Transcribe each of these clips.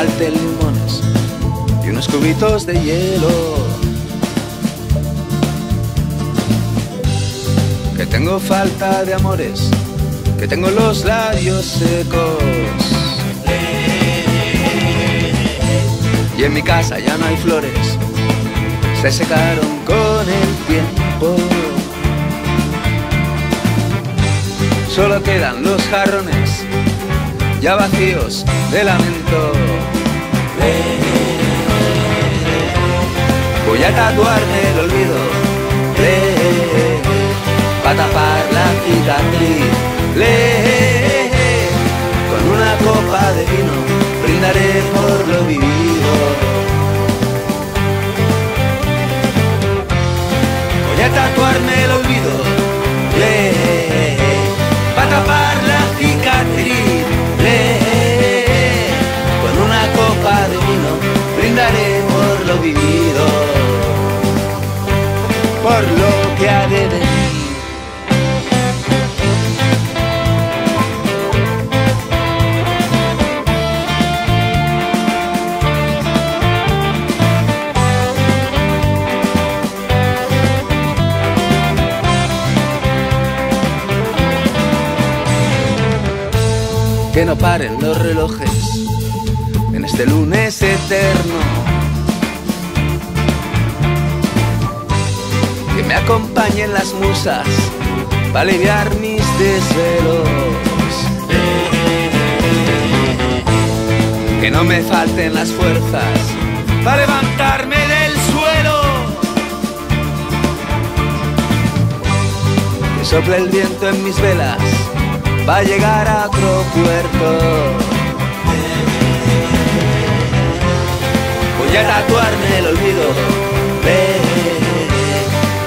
falten limones y unos cubitos de hielo. Que tengo falta de amores, que tengo los labios secos. Y en mi casa ya no hay flores, se secaron con el tiempo. Solo quedan los jarrones ya vacíos de lamento. Voy a tatuarme el olvido para tapar la cicatriz. Con una copa de vino brindaré por lo vivido. Voy a tatuarme por lo vivido, por lo que ha de venir. que no paren los relojes este lunes eterno. Que me acompañen las musas para aliviar mis desvelos. Que no me falten las fuerzas para levantarme del suelo. Que sople el viento en mis velas va a llegar a otro puerto. que tatuarme el olvido. Ve,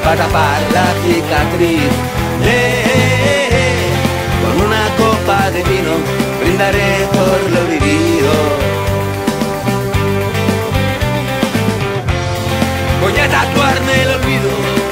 para tapar la cicatriz. Ve, con una copa de vino brindaré por lo vivido. Voy a tatuarme el olvido.